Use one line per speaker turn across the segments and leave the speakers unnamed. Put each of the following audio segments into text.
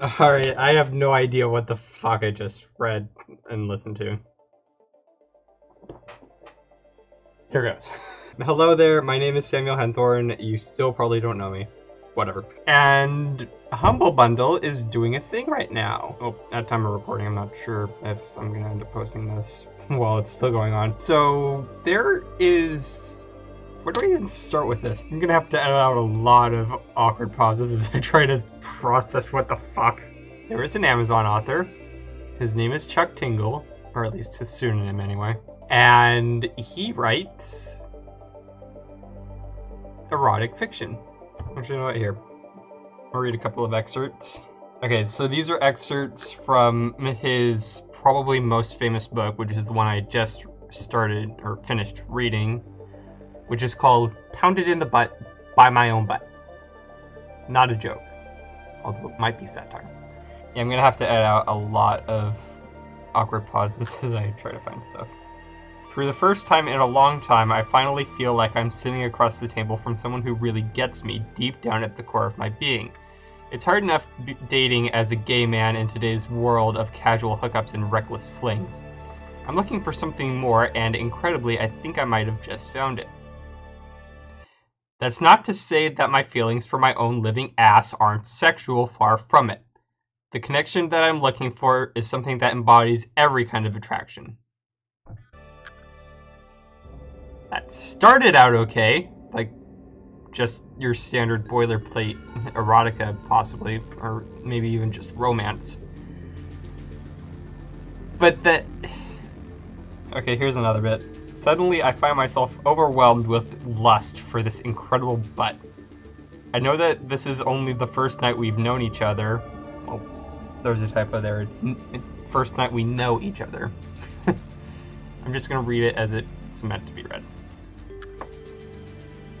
Alright, I have no idea what the fuck I just read and listened to. Here goes. Hello there, my name is Samuel Henthorn. You still probably don't know me. Whatever. And Humble Bundle is doing a thing right now. Oh, at time of recording, I'm not sure if I'm gonna end up posting this while it's still going on. So there is where do I even start with this? I'm gonna have to edit out a lot of awkward pauses as I try to process what the fuck. There is an Amazon author. His name is Chuck Tingle, or at least his pseudonym anyway. And he writes erotic fiction. Actually, you know? Here. I'll read a couple of excerpts. Okay, so these are excerpts from his probably most famous book, which is the one I just started or finished reading, which is called Pounded in the Butt by My Own Butt. Not a joke, although it might be satire. Yeah, I'm gonna have to edit out a lot of awkward pauses as I try to find stuff. For the first time in a long time, I finally feel like I'm sitting across the table from someone who really gets me deep down at the core of my being. It's hard enough dating as a gay man in today's world of casual hookups and reckless flings. I'm looking for something more, and incredibly, I think I might have just found it. That's not to say that my feelings for my own living ass aren't sexual, far from it. The connection that I'm looking for is something that embodies every kind of attraction. That started out okay, like just your standard boilerplate erotica, possibly, or maybe even just romance. But that. Okay, here's another bit. Suddenly, I find myself overwhelmed with lust for this incredible butt. I know that this is only the first night we've known each other. Oh, there's a typo there. It's first night we know each other. I'm just gonna read it as it's meant to be read.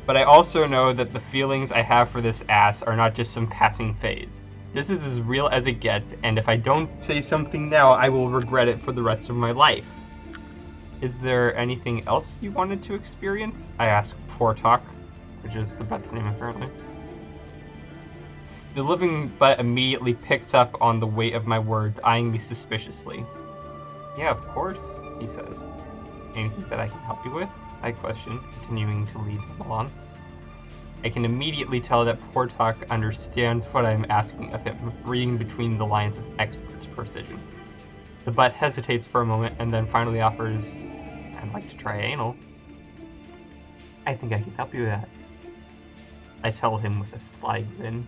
But I also know that the feelings I have for this ass are not just some passing phase. This is as real as it gets, and if I don't say something now, I will regret it for the rest of my life. Is there anything else you wanted to experience? I asked Portok, which is the butt's name apparently. The living butt immediately picks up on the weight of my words, eyeing me suspiciously. Yeah, of course, he says. Anything that I can help you with? I question, continuing to lead him along. I can immediately tell that Portok understands what I am asking of him, reading between the lines with expert precision. The butt hesitates for a moment and then finally offers, I'd like to try anal. I think I can help you with that. I tell him with a sly grin.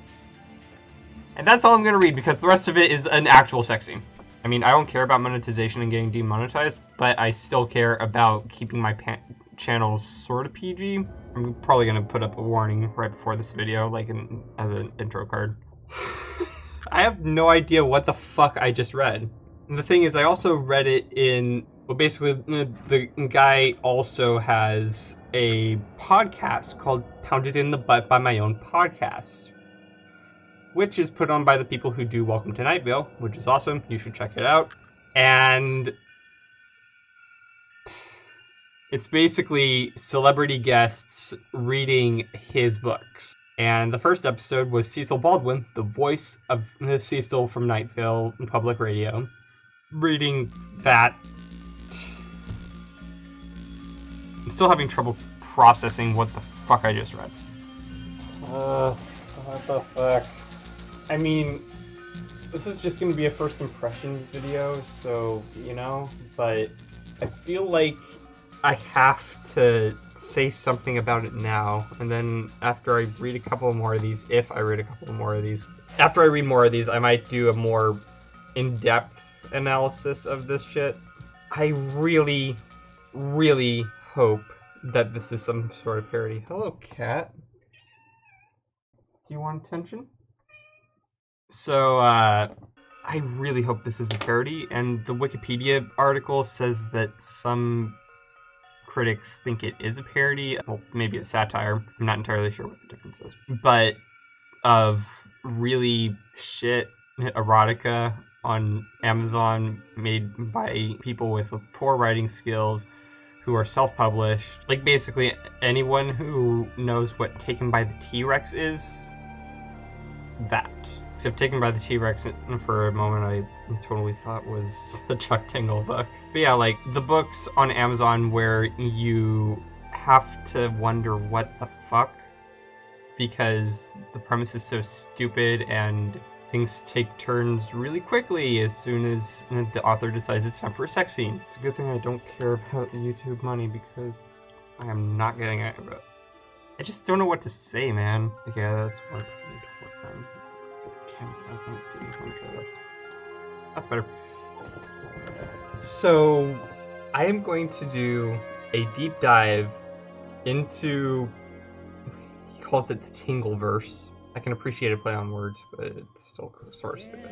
And that's all I'm gonna read because the rest of it is an actual sex scene. I mean, I don't care about monetization and getting demonetized, but I still care about keeping my pa- channels sort of PG. I'm probably gonna put up a warning right before this video, like in, as an intro card. I have no idea what the fuck I just read. The thing is, I also read it in. Well, basically, the guy also has a podcast called Pounded in the Butt by My Own Podcast, which is put on by the people who do Welcome to Night Vale, which is awesome. You should check it out. And it's basically celebrity guests reading his books. And the first episode was Cecil Baldwin, the voice of Cecil from Night Vale Public Radio, reading that. I'm still having trouble processing what the fuck I just read. Uh, what the fuck? I mean, this is just gonna be a first impressions video, so, you know, but I feel like I have to say something about it now, and then after I read a couple more of these, if I read a couple more of these, after I read more of these, I might do a more in depth analysis of this shit. I really, really hope that this is some sort of parody. Hello, cat. Do you want attention? So, uh, I really hope this is a parody, and the Wikipedia article says that some critics think it is a parody. Well, maybe a satire. I'm not entirely sure what the difference is. But of really shit erotica on Amazon made by people with poor writing skills who are self published. Like basically anyone who knows what Taken by the T Rex is, that. Except Taken by the T Rex for a moment, I totally thought was the Chuck Tingle book. But yeah, like the books on Amazon where you have to wonder what the fuck because the premise is so stupid and things take turns really quickly as soon as the author decides it's time for a sex scene. It's a good thing I don't care about the YouTube money because I am not getting it. But I just don't know what to say, man. Okay, that's what I to. That's, that's better. So, I am going to do a deep dive into. He calls it the Tingle verse. I can appreciate a play on words, but it's still sort of stupid.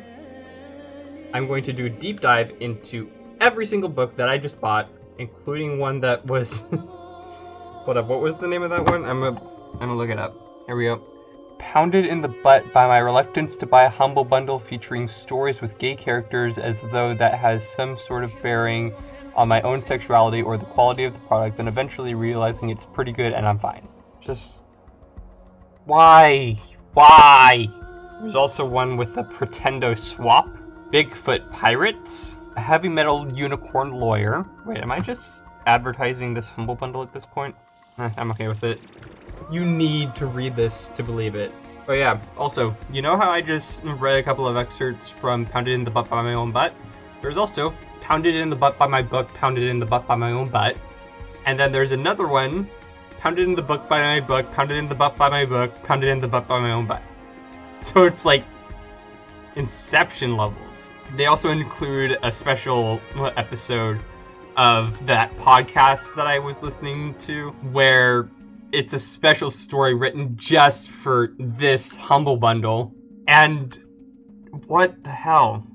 I'm going to do a deep dive into every single book that I just bought, including one that was. Hold up, what was the name of that one? I'm gonna, I'm gonna look it up. Here we go. Pounded in the butt by my reluctance to buy a humble bundle featuring stories with gay characters as though that has some sort of bearing on my own sexuality or the quality of the product, and eventually realizing it's pretty good and I'm fine. Just. Why? Why? There's also one with a Pretendo swap, Bigfoot pirates, a heavy metal unicorn lawyer. Wait, am I just advertising this humble bundle at this point? Eh, I'm okay with it. You need to read this to believe it. Oh yeah, also, you know how I just read a couple of excerpts from Pounded in the Butt by My Own Butt? There's also Pounded in the Butt by My Book, Pounded in the Butt by My Own Butt. And then there's another one pounded in the book by my book, pounded in the butt by my book, pounded in the butt by my own butt. So it's like Inception levels. They also include a special episode of that podcast that I was listening to where it's a special story written just for this Humble Bundle. And what the hell?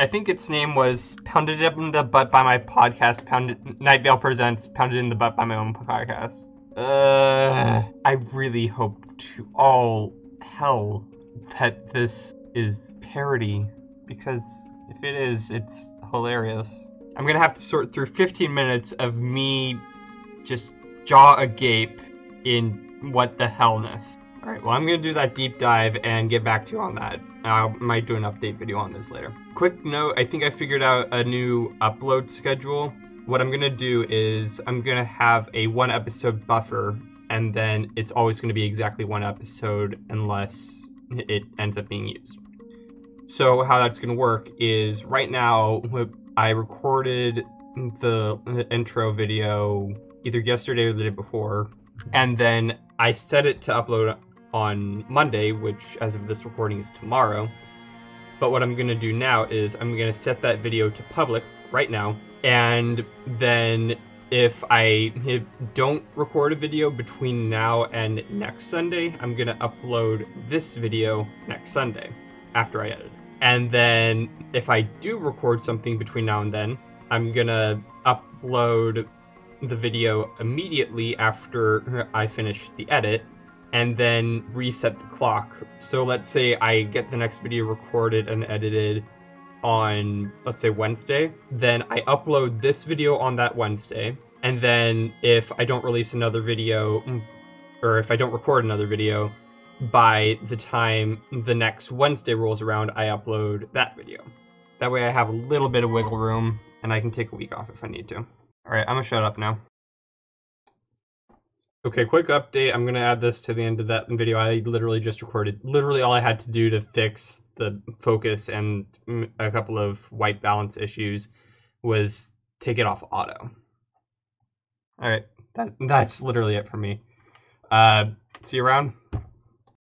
I think its name was Pounded in the Butt by my podcast, Pounded Night Vale Presents Pounded in the Butt by my own podcast. Uh, I really hope to all hell that this is parody, because if it is, it's hilarious. I'm gonna have to sort through 15 minutes of me just jaw agape in what the hellness. Alright, well, I'm gonna do that deep dive and get back to you on that. I might do an update video on this later. Quick note I think I figured out a new upload schedule. What I'm gonna do is I'm gonna have a one episode buffer, and then it's always gonna be exactly one episode unless it ends up being used. So, how that's gonna work is right now, I recorded the intro video either yesterday or the day before, and then I set it to upload on Monday, which as of this recording is tomorrow. But what I'm going to do now is I'm going to set that video to public right now. And then if I don't record a video between now and next Sunday, I'm going to upload this video next Sunday after I edit. And then if I do record something between now and then, I'm going to upload the video immediately after I finish the edit and then reset the clock. So let's say I get the next video recorded and edited on, let's say, Wednesday. Then I upload this video on that Wednesday. And then if I don't release another video, mm, or if I don't record another video, by the time the next Wednesday rolls around, I upload that video. That way I have a little bit of wiggle room and I can take a week off if I need to. Alright, I'm gonna shut up now. Okay, quick update. I'm going to add this to the end of that video. I literally just recorded. Literally all I had to do to fix the focus and a couple of white balance issues was take it off auto. All right, that, that's literally it for me. Uh, see you around.